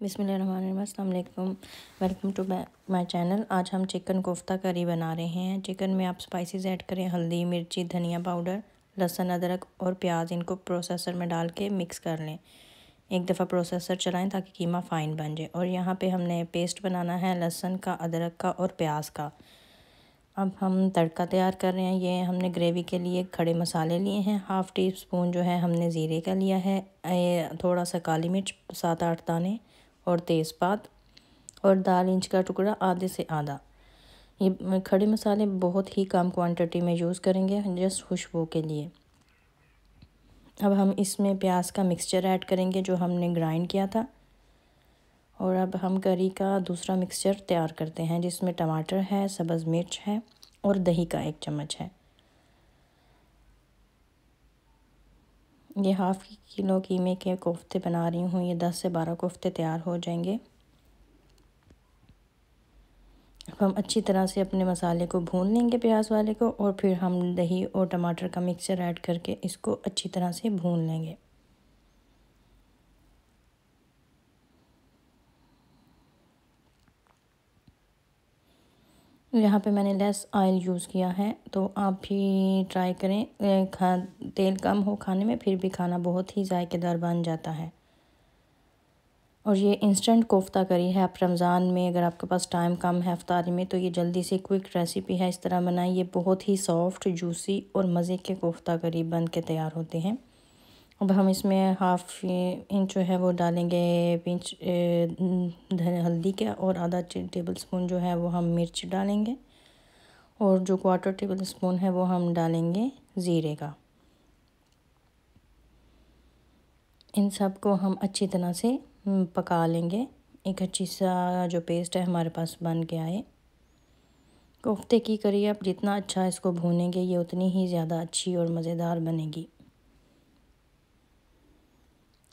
वालेकुम welcome to my channel. आज हम चिकन कोफ्ता करी बना रहे हैं। चिकन में आप स्पाइसेस ऐड करें, हल्दी, मिर्ची, धनिया पाउडर, लहसुन, अदरक और प्याज। इनको प्रोसेसर में डाल के मिक्स कर लें। एक दफ़ा प्रोसेसर चलाएँ ताकि कीमा फ़ाइन बन जाए। और यहाँ पे हमने पेस्ट बनाना है लहसुन का, अदरक का और प्याज का। अब हम तड़का तैयार कर रहे हैं। ये हमने ग्रेवी के लिए खड़े मसाले लिए हैं। हाफ़ टी स्पून जो है हमने ज़ीरे का लिया है। थोड़ा सा काली मिर्च, सात आठ दाने और तेज़पात और दाल इंच का टुकड़ा आधे से आधा। ये खड़े मसाले बहुत ही कम क्वांटिटी में यूज़ करेंगे जस्ट खुशबू के लिए। अब हम इसमें प्याज का मिक्सचर ऐड करेंगे जो हमने ग्राइंड किया था। और अब हम करी का दूसरा मिक्सचर तैयार करते हैं, जिसमें टमाटर है, सब्ज़ मिर्च है और दही का एक चम्मच है। ये हाफ़ किलो कीमे के कोफ्ते बना रही हूँ। ये दस से बारह कोफ्ते तैयार हो जाएँगे। अब हम अच्छी तरह से अपने मसाले को भून लेंगे प्याज वाले को और फिर हम दही और टमाटर का मिक्सचर ऐड करके इसको अच्छी तरह से भून लेंगे। यहाँ पे मैंने लेस ऑयल यूज़ किया है तो आप भी ट्राई करें। खा, तेल कम हो खाने में, फिर भी खाना बहुत ही जायकेदार बन जाता है। और ये इंस्टेंट कोफ्ता करी है। आप रमज़ान में अगर आपके पास टाइम कम है अफ्तारी में तो ये जल्दी से क्विक रेसिपी है। इस तरह बनाई ये बहुत ही सॉफ्ट जूसी और मज़े के कोफ्ता करी बन के तैयार होते हैं। अब हम इसमें हाफ़ इंच जो है वो डालेंगे पिंच हल्दी का और आधा टेबल स्पून जो है वो हम मिर्च डालेंगे। और जो क्वार्टर टेबल स्पून है वो हम डालेंगे ज़ीरे का। इन सबको हम अच्छी तरह से पका लेंगे। एक अच्छी सा जो पेस्ट है हमारे पास बन के आए। कोफ्ते की करिए आप जितना अच्छा इसको भूनेंगे, ये उतनी ही ज़्यादा अच्छी और मज़ेदार बनेगी।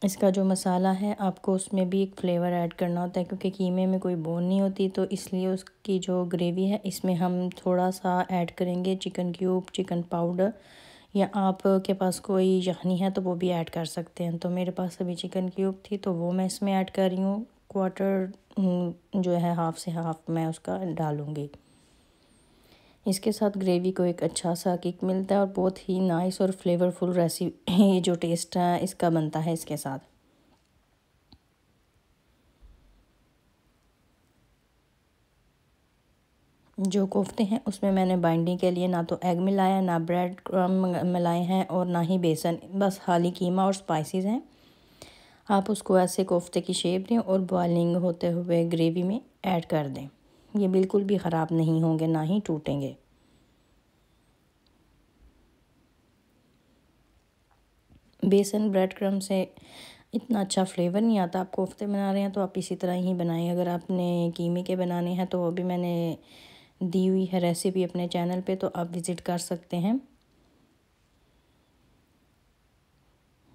इसका जो मसाला है, आपको उसमें भी एक फ़्लेवर ऐड करना होता है, क्योंकि कीमे में कोई बोन नहीं होती तो इसलिए उसकी जो ग्रेवी है, इसमें हम थोड़ा सा ऐड करेंगे चिकन क्यूब चिकन पाउडर या आपके पास कोई यखनी है तो वो भी ऐड कर सकते हैं। तो मेरे पास अभी चिकन क्यूब थी तो वो मैं इसमें ऐड कर रही हूँ क्वार्टर जो है हाफ़ से हाफ़ मैं उसका डालूँगी। इसके साथ ग्रेवी को एक अच्छा सा किक मिलता है और बहुत ही नाइस और फ्लेवरफुल रेसिपी ये जो टेस्ट है, इसका बनता है इसके साथ। जो कोफ्ते हैं, उसमें मैंने बाइंडिंग के लिए ना तो एग मिलाया, ना ब्रेड क्रम मिलाए हैं और ना ही बेसन। बस खाली कीमा और स्पाइसेस हैं। आप उसको ऐसे कोफ्ते की शेप दें और बॉइलिंग होते हुए ग्रेवी में ऐड कर दें। ये बिल्कुल भी ख़राब नहीं होंगे, ना ही टूटेंगे। बेसन ब्रेड क्रम से इतना अच्छा फ्लेवर नहीं आता। आप कोफ्ते बना रहे हैं तो आप इसी तरह ही बनाएँ। अगर आपने कीमे के बनाने हैं तो वो भी मैंने दी हुई है रेसिपी अपने चैनल पे तो आप विज़िट कर सकते हैं।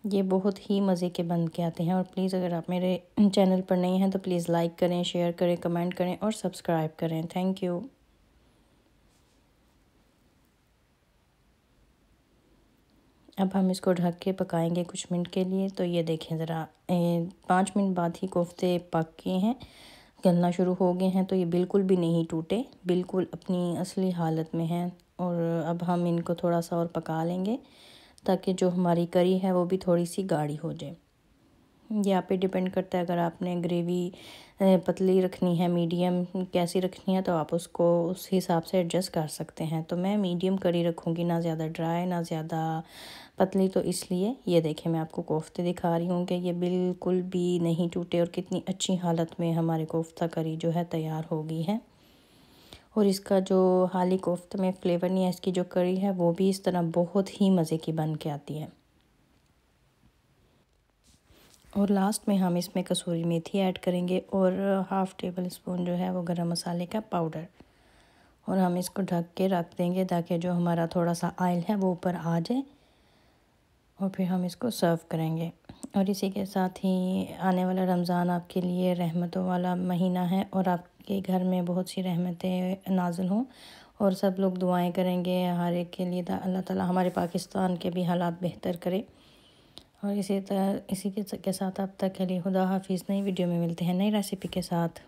ये बहुत ही मज़े के बन के आते हैं और प्लीज़ अगर आप मेरे चैनल पर नहीं हैं तो प्लीज़ लाइक करें, शेयर करें, कमेंट करें और सब्सक्राइब करें। Thank you. अब हम इसको ढक के पकाएँगे कुछ मिनट के लिए। तो ये देखें ज़रा पाँच मिनट बाद ही कोफ्ते पक गए हैं, गलना शुरू हो गए हैं तो ये बिल्कुल भी नहीं टूटे, बिल्कुल अपनी असली हालत में हैं। और अब हम इनको थोड़ा सा और पका लेंगे। ताकि जो हमारी करी है वो भी थोड़ी सी गाढ़ी हो जाए। ये आप पे डिपेंड करता है, अगर आपने ग्रेवी पतली रखनी है, मीडियम कैसी रखनी है तो आप उसको उस हिसाब से एडजस्ट कर सकते हैं। तो मैं मीडियम करी रखूँगी, ना ज़्यादा ड्राई, ना ज़्यादा पतली। तो इसलिए ये देखें मैं आपको कोफ्ते दिखा रही हूँ कि ये बिल्कुल भी नहीं टूटे और कितनी अच्छी हालत में हमारे कोफ्ता करी जो है तैयार हो गई है। और इसका जो हाली कोफ्त में फ्लेवर नहीं है, इसकी जो करी है, वो भी इस तरह बहुत ही मज़े की बन के आती है। और लास्ट में हम इसमें कसूरी मेथी ऐड करेंगे और हाफ़ टेबल स्पून जो है वो गरम मसाले का पाउडर और हम इसको ढक के रख देंगे ताकि जो हमारा थोड़ा सा आयल है वो ऊपर आ जाए। और फिर हम इसको सर्व करेंगे। और इसी के साथ ही आने वाला रमज़ान आपके लिए रहमतों वाला महीना है और आपके घर में बहुत सी रहमतें नाजिल हों और सब लोग दुआएँ करेंगे हर एक के लिए अल्लाह ताला हमारे पाकिस्तान के भी हालात बेहतर करे। और इसी तरह इसी के साथ अब तक के लिए खुदा हाफिज़। नई वीडियो में मिलते हैं नई रेसिपी के साथ।